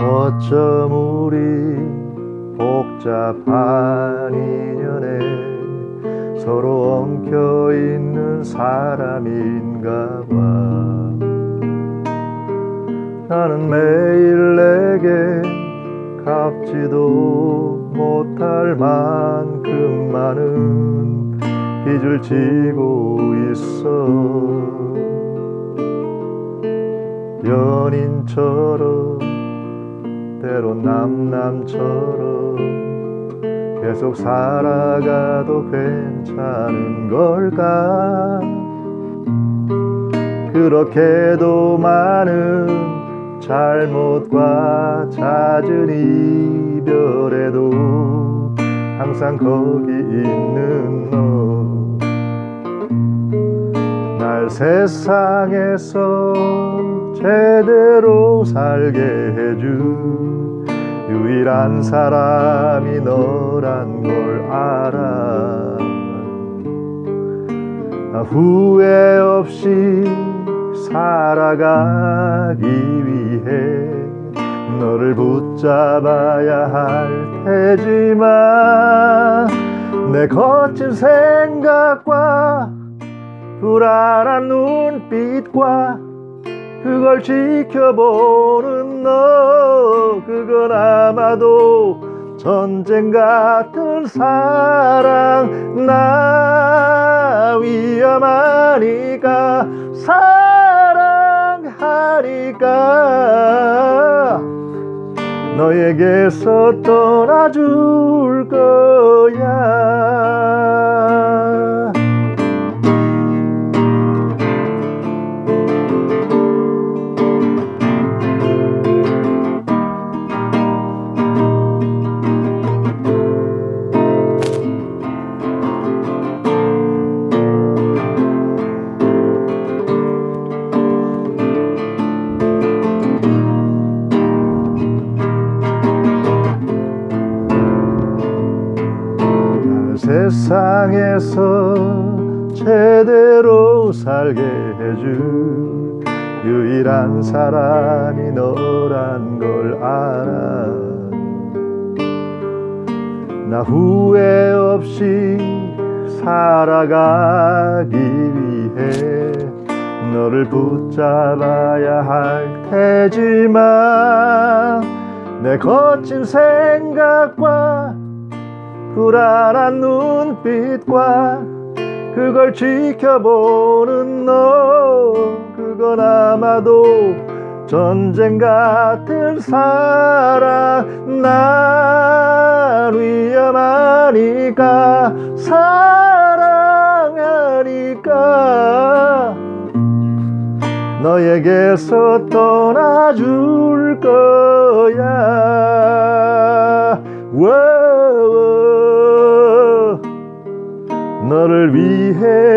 어쩜 우리 복잡한 인연에 서로 엉켜 있는 사람인가 봐. 나는 매일 내게 갚지도 못할 만큼 많은 빚을 지고 있어. 연인처럼 때론 남남처럼 계속 살아가도 괜찮은 걸까? 그렇게도 많은 잘못과 잦은 이별에도 항상 거기 있는 너 날 세상에서 제대로 살게 해준 유일한 사람이 너란 걸 알아. 후회 없이 살아가기 위해 너를 붙잡아야 할 테지만 내 거친 생각과 불안한 눈빛과 그걸 지켜보는 너 그건 아마도 전쟁 같은 사랑. 나 위험하니까 사랑하니까. 너에게서 떠나줄 거야 세상에서 제대로 살게 해줄 유일한 사람이 너란 걸 알아. 나 후회 없이 살아가기 위해 너를 붙잡아야 할 테지만 내 거친 생각과 불안한 눈빛과 그걸 지켜보는 너 그건 아마도 전쟁 같은 사랑. 날 위험하니까 사랑하니까. 너에게서 떠나줄 거야. 워 나를 위해.